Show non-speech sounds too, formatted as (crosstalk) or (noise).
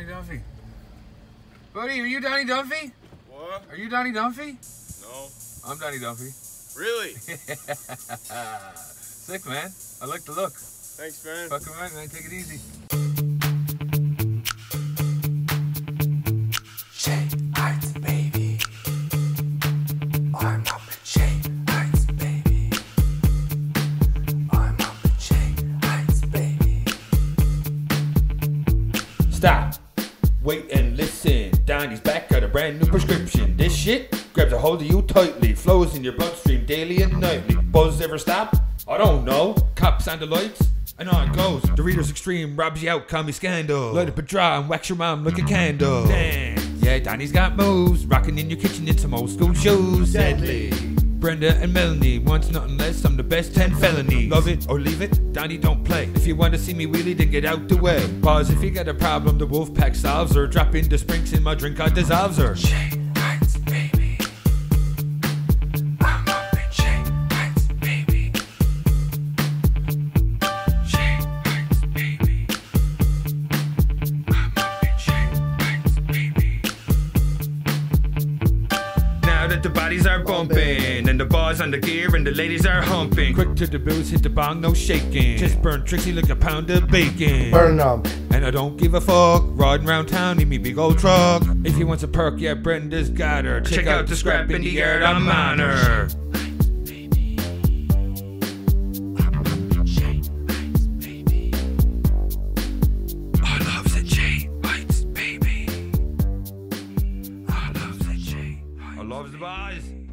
Donnie Dumphy. Buddy, are you Donnie Dumphy? What? Are you Donnie Dumphy? No. I'm Donnie Dumphy. Really? (laughs) Sick, man. I like the look. Thanks, man. Fucking right, man. Take it easy. Shea Heights, baby. I'm up in Shea Heights, baby. I'm up in Shea Heights, baby. Stop. Wait and listen. Donnie's back got a brand new prescription. This shit grabs a hold of you tightly, flows in your bloodstream daily and nightly. Buzz ever stop? I don't know. Cops and the lights. And on it goes. The reader's Extreme robs you out, call me scandal. Light up a draw and wax your mom like a candle. Damn. Yeah, Donnie's got moves. Rocking in your kitchen in some old school shoes. Deadly. Brenda and Melanie wants nothing less. I'm the best 10 felony. Love it or leave it, Donnie don't play. If you want to see me wheelie, then get out the way. Pause if you got a problem, the wolf pack solves her. Drop in the sprinks in my drink, I dissolves her. Shea that the bodies are bumping, and the bars on the gear, and the ladies are humping. Quick to the booze, hit the bong, no shaking. Just burn Trixie like a pound of bacon. Burn Burn 'em. And I don't give a fuck. Riding around town in me big old truck. If you want a perk, yeah, Brenda's got her. Check, out the scrap in the yard, I'm on her. I love the boys.